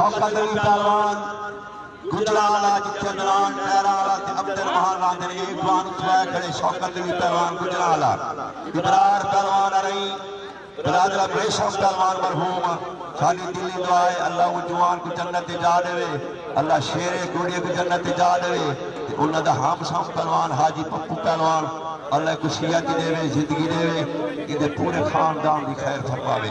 شوکت علی پہلوان گجرالا جتھے نران عبد الرحمان راندے نے سوائے کھڑے شوکت علی پہلوان گجرالا ابرار پہلوان رہی برادرہ بے شوق پہلوان مرحوم خالی دلی دعائے اللہ وہ جوان کو جنت جا دے۔ اللہ شیر کوڑی کو جنت جا دے۔ انہاں دا ہم سام پہلوان، حاجی پپو پہلوان، اللہ کو صحت دے زندگی دے کہ پورے خاندان دی خیر فرماوے۔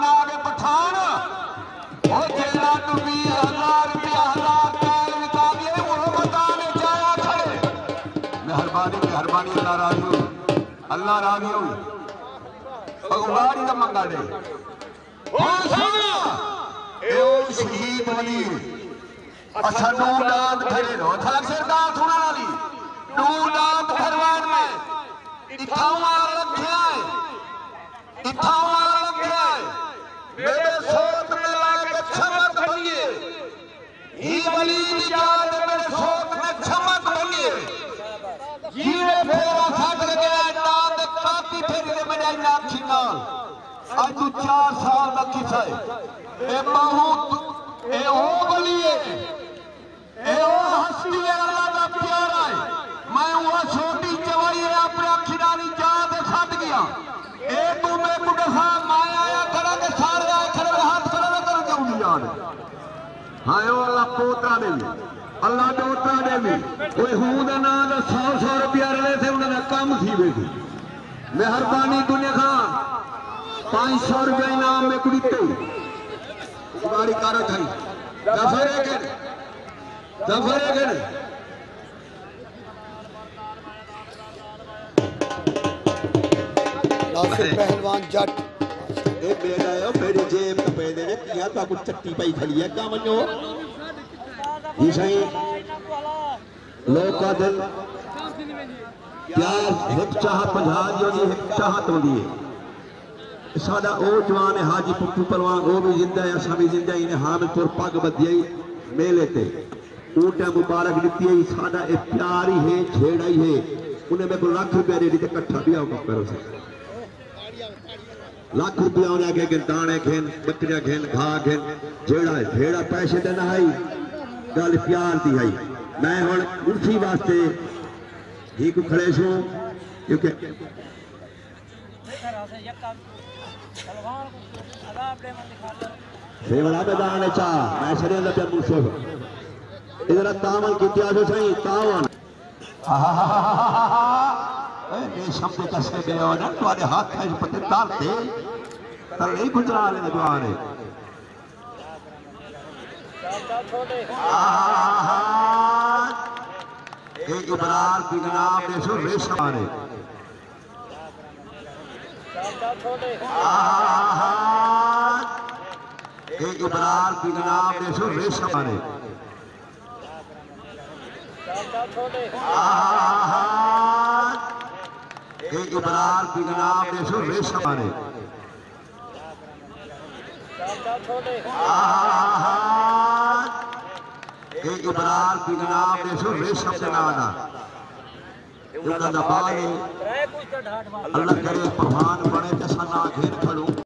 مہربانی مہربانی اللہ راضی ہو اللہ راضی ہو اگاڑی دا منگا دے اور سنا اے او شہید ولی اچھا نو لاند کھڑے جیوے پھیرا ساتھ لگے آئے ناد کاپی پھیری دے میں جائے نام چھنال آج تو چار سال دا کسا ہے اے مہوت اے او ولی ہے اے او ہستی ہے اللہ دا پیارا ہے میں وہ چھوٹی چوائی ہے اپنے اکھیرانی جا دے کھٹ گیا اے تو میں کڑے صاحب میں آیا کھڑا کے سارے آئے کھڑے میں ہاتھ کھڑا میں کر جاؤں گی یاد ہاں اے اللہ پوترا دے بھی اللہ دوترا دے بھی کوئی ہوں دے نا دے سو سو روپیہ رلے تھے انہوں نے کم تھی بے تھی مہربانی دنیا خان پانچ سو روپیہ انعام میں کڑی تے گاڑی کارا تھائی دفر ہے کہ دفر ہے کہ ناصر پہلوان جٹ اے بیڑا ہے میری جیب کا دل پیار ایک چاہت پنجھا جو ایک چاہت ہوندی ہے سادہ او جوان ہے حاجی پپو پلوان وہ بھی زندہ ہے اساں بھی زندہ ہی نے حامد پور پگ بدیائی میلے تے اونٹے مبارک دیتی ہے سادہ اے پیاری ہے چھیڑائی ہے انہیں میں کو لاکھ روپے دے تے کٹھا بھی آؤ کرو سے لاکھ روپیہ گن دانے بکریاں گھا ہے پیسے دینا ہے گل پیار دی ہے میں ہن اسی واسطے ہی کو کھڑے سو کیونکہ سیوڑا میدان چاہ، میں سرے اللہ پہ مصف ادھر تاون کی تیازو سہی تاون اے شمد کسے گئے ہو نا تمہارے ہاتھ ہے پتے تال دے تر نہیں گجرا لے جوانے اے ابرار کی جناب نے سو ریشم آنے اے ابرار کی جناب نے سو ریشم آنے اے ابرار کی جناب نے سو ریشم آنے اے ابرار جناب نے سو ریشم جنانا انہاں دا بال اللہ کرے پروان بنے تے سنا گھر